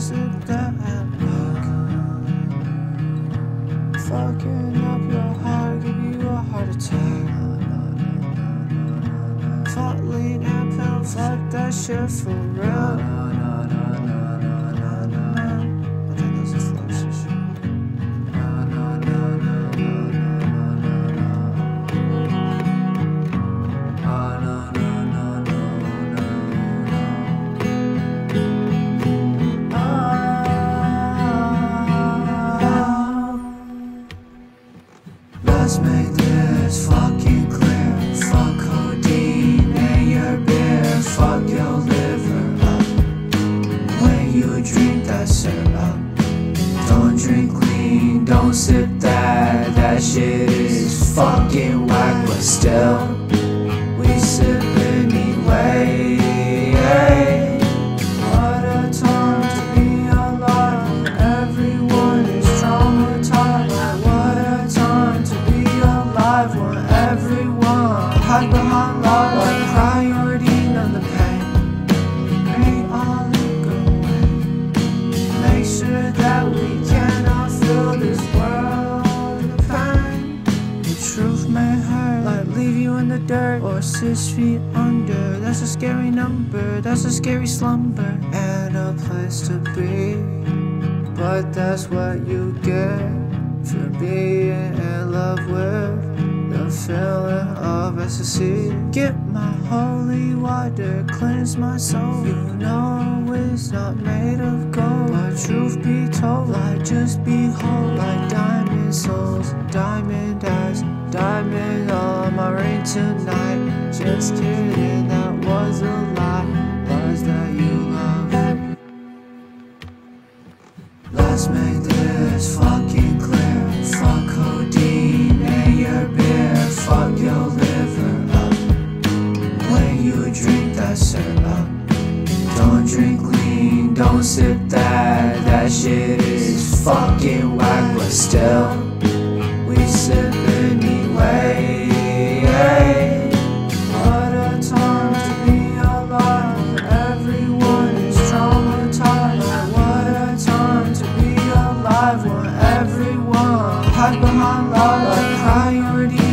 Sip that. Fucking up your heart, give you a heart attack. And fuck that shit for real. Let's make this fucking clear. Fuck and your beer. Fuck your liver. When you drink that syrup, don't drink lean, don't sip that. That shit is fucking whack, but still, leave you in the dirt or six feet under. That's a scary number, that's a scary slumber, and a place to be. But that's what you get for being in love with the feeling of ecstasy. Get my holy water, cleanse my soul. You know it's not made of gold, but truth be told, I just behold like diamond souls, diamond tonight. Just kidding, that was a lie. Was that you love? Let's make this fucking clear. Fuck codeine and your beer. Fuck your liver up. When you drink that syrup, don't drink lean, don't sip that. That shit is fucking whack, but still. hide behind all la priorities.